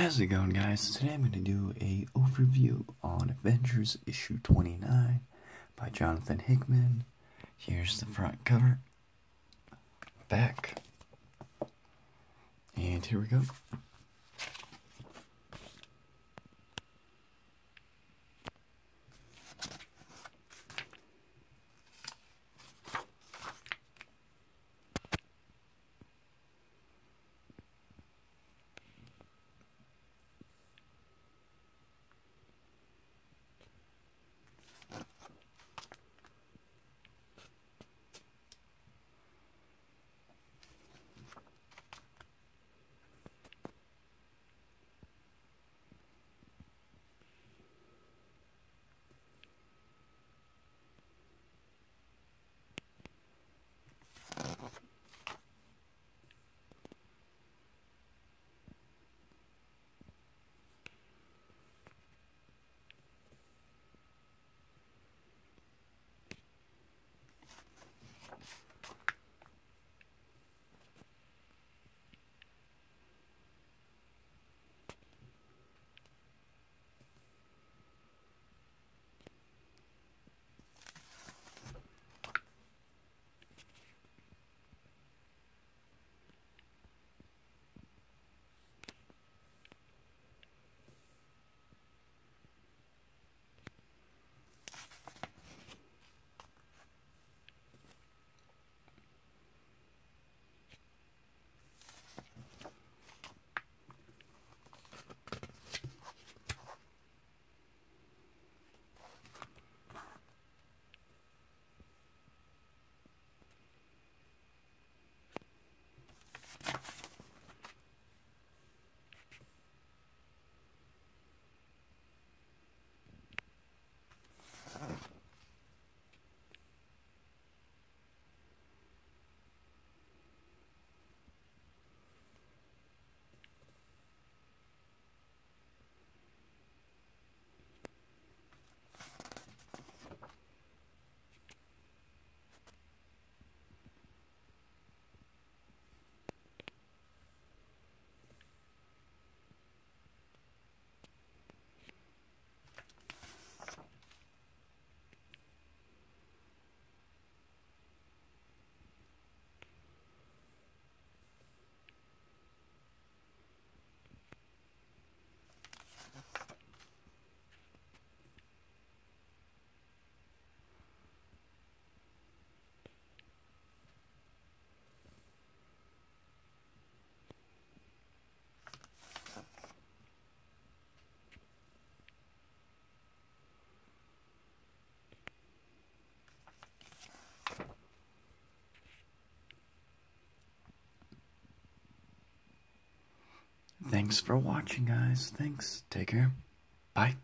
How's it going guys? Today I'm going to do a overview on Avengers issue 29 by Jonathan Hickman. Here's the front cover, back, and here we go. Thanks for watching, guys. Thanks. Take care. Bye.